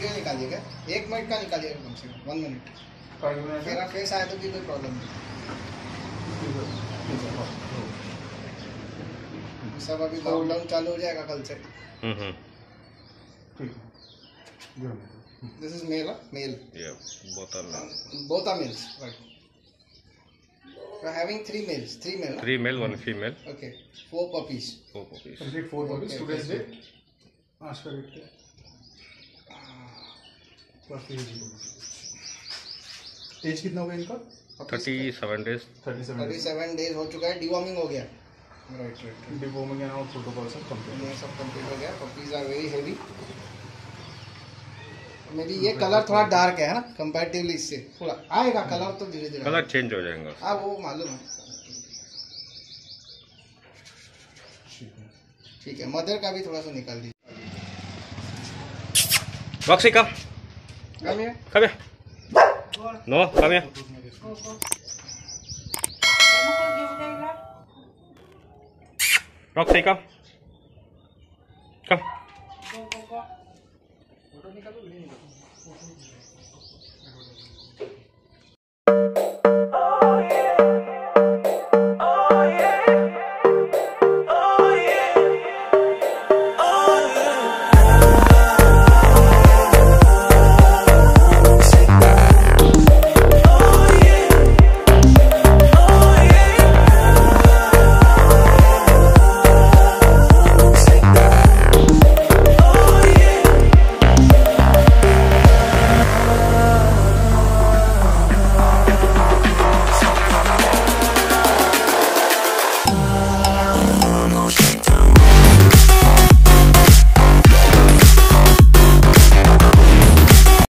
निकालिएगा। एक मिनट का निकालिएगा कम से कम वन मिनट मेरा फेस आया तो भी कोई प्रॉब्लम नहीं सब अभी लॉकडाउन चालू हो जाएगा कल से। हम्म हम्म। ठीक है। जो है। दिस इज़ मेल मेल ये बोतल both are males right. We're having three males three male three male one female okay four puppies. Four puppies complete four copies Okay, today's okay. Date आज का डेट क्या age कितना हो गया इनका? Thirty seven days thirty thirty seven days हो चुका है डिवॉर्मिंग हो गया। राइट राइट डिपो में गया प्रोटोकॉल सब कंप्लीट ये सब कंप्लीट हो गया। Puppies are very heavy maybe ये कलर थोड़ा डार्क है ना? कंपैरेटिवली इससे थोड़ा। आएगा कलर तो धीरे धीरे। कलर चेंज हो जाएगा हाँ वो मालूम है। ठीक है। मदर का भी थोड़ा सा निकाल दीजिए। रॉक्सी कम कम है come here. no come here Roxy come come photo निकालो ले निकालो